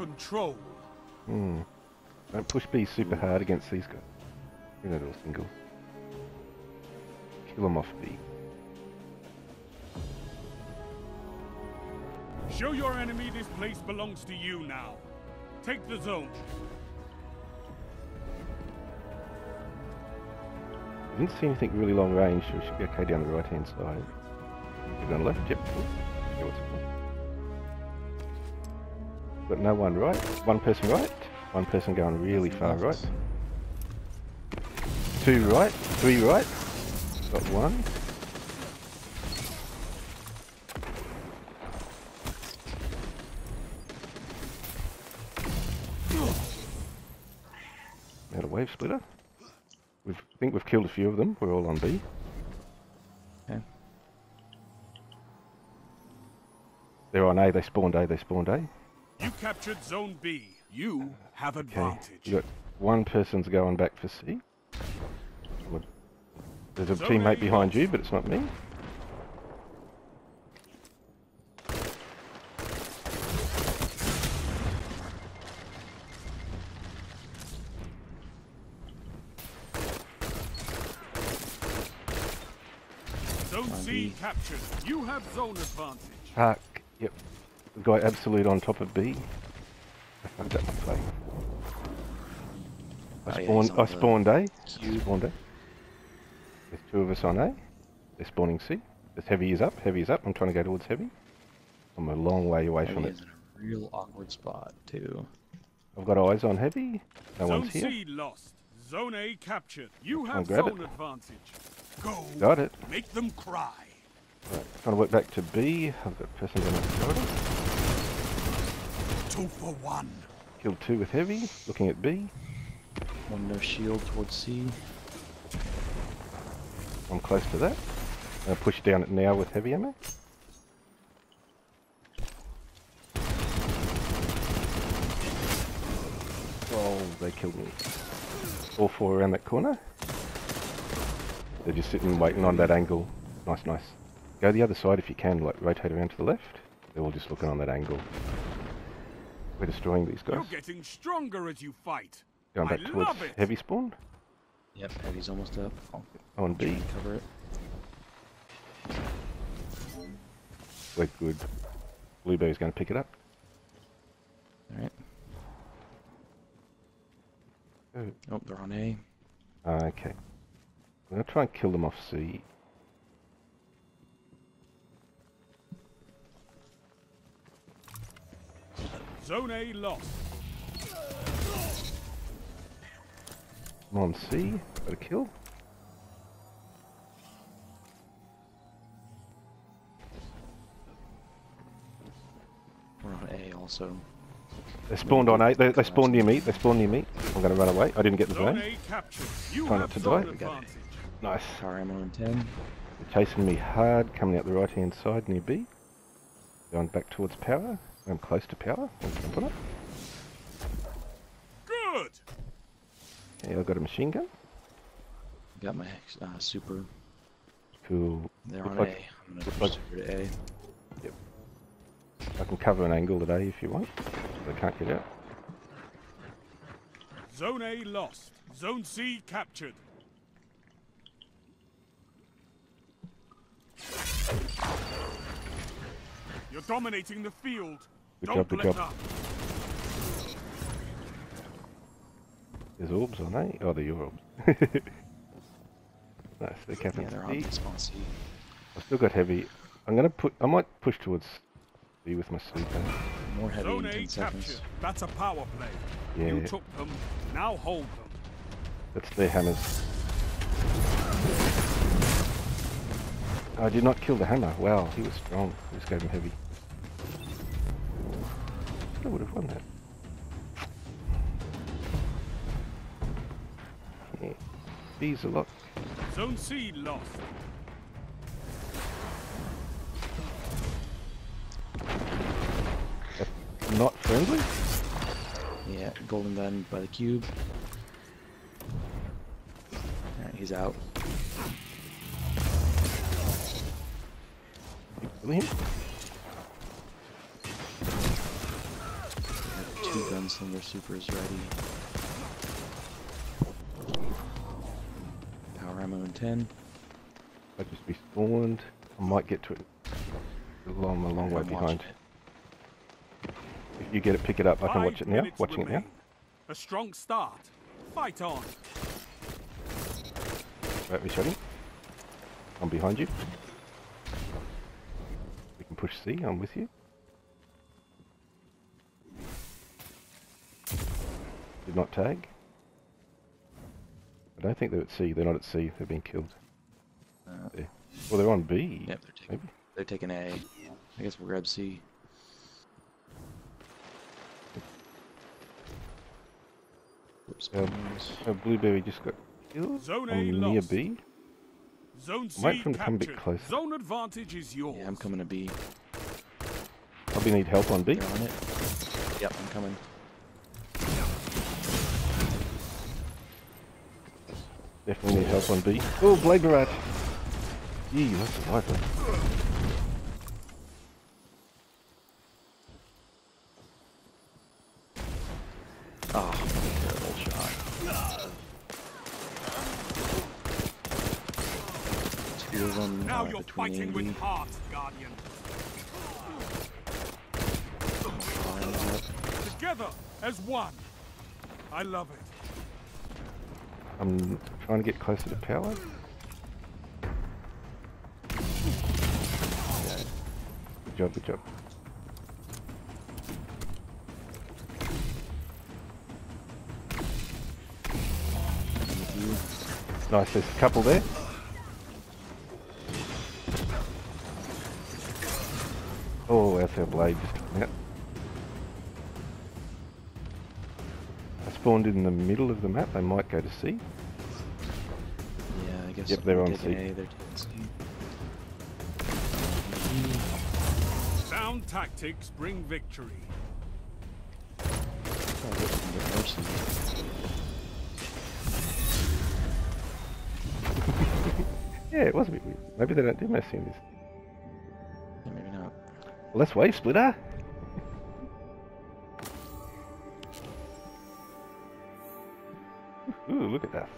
control. Hmm. Don't push B super hard against these guys. You that all single. Kill them off B. Show your enemy this place belongs to you now. Take the zone. Didn't see anything really long range, so we should be okay down the right hand side. On the left, yep. cool. Got no one right, one person right, one person going really far right. Two right, three right, got one. Had a Wavesplitter. I think we've killed a few of them. We're all on B. Okay. They're on A. They spawned A. They spawned A. You captured zone B. You have Okay. advantage. Got one person's going back for C. There's a So teammate many behind you, but it's not me. Zone On C captured. You have zone advantage. Fuck. Yep. The guy absolute on top of B. I fucked up my play. I Oh, spawned. on I spawned A. Cube. Spawned A. There's two of us on A. They're spawning C. This heavy is up. Heavy is up. I'm trying to go towards heavy. I'm a long way away from Heavy it. is in a real awkward spot too. I've got eyes on heavy. No zone one's here. C lost. Zone A captured. You I'll have grab zone it. advantage. Go. Got it. Make them cry. Right, trying to work back to B. I've got person down the corridor. Two for one. Killed two with heavy. Looking at B. One no shield towards C. I'm close to that. I'm gonna push down it now with heavy ammo. Oh, they killed me. All four around that corner. They're just sitting waiting on that angle. Nice, nice. Go the other side if you can, like rotate around to the left. They're all just looking on that angle. We're destroying these guys. You're getting stronger as you fight. Going I back towards love it. heavy spawn. Yep, heavy's almost up. Oh, I'll On B. cover it. We're good. Blueberry's going to pick it up. Alright. Oh. Oh, they're on A. Okay. I'm going to try and kill them off C. Zone A lost. I'm on C. Got a kill. We're on A also. They spawned on A. They, they spawned near me. They spawned near me. I'm going to run away. I didn't get the Zone zone. A captured. You Try not to die. We got it. advantage. Nice. Power ammo in 10. They're chasing me hard, coming out the right hand side near B. Going back towards power. I'm close to power. I'll it. Good. Yeah, I've got a machine gun. Got my uh, super. Cool. They're Looks on like- A. I'm gonna looks push like- super to A. I can cover an angle today if you want. They can't get out. Zone A lost. Zone C captured. You're dominating the field. Good Don't job, good let job. up. There's orbs on A. Oh, they're your orbs. nice. They're capping Yeah, they're on C. spawn C. I've still got heavy. I'm gonna put. I might push towards B with my sleeper. More heavy Zone in 10 seconds. captured. That's a power play. Yeah, You took them. Now hold them. that's their hammers. I did not kill the hammer. Wow, he was strong. I just gave him heavy. I would have won that. Yeah. B's a lot. Zone C lost. Not friendly? Yeah, golden gun by the cube. Alright, he's out. Kill him? Two Two gunslinger supers ready. Power ammo in 10. I just respawned. I might get to it. A long, a long way behind. it. If you get it, pick it up. I can watch it now. minutes Watching it now. A strong start. Fight on. Right, resetting. I'm behind you. We can push C. I'm with you. Did not tag. I don't think they're at C. They're not at C. They're being killed. Uh, There. Well, they're on B. Yep, they're taking, Maybe. they're taking A. I guess we'll grab C. Oops, Um, bombs. Uh, Blueberry just got killed. Zone A I'm near lost. B. Zone C Wait for him to come a bit captured. closer. Zone advantage is yours. Yeah, I'm coming to B. Probably need help on B. They're on it. Yep, I'm coming. Definitely need help on B. Oh, Blade Barrage! Gee, that's a rifle. Oh, ah, terrible shot. Two of them Now you're fighting with heart, Guardian. Together as one. I love it. I'm trying to get closer to power. Good job, good job. Nice, there's a couple there. That's our blade just coming out. I spawned in the middle of the map. They might go to C. Yeah, I guess. Yep, they're on taking C. A, they're taking C. Sound tactics bring victory. This can get mercy. Yeah, it was a bit weird. Maybe they don't do mercy in this. Let's Wavesplitter. Ooh, look at that.